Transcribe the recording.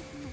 Thank you.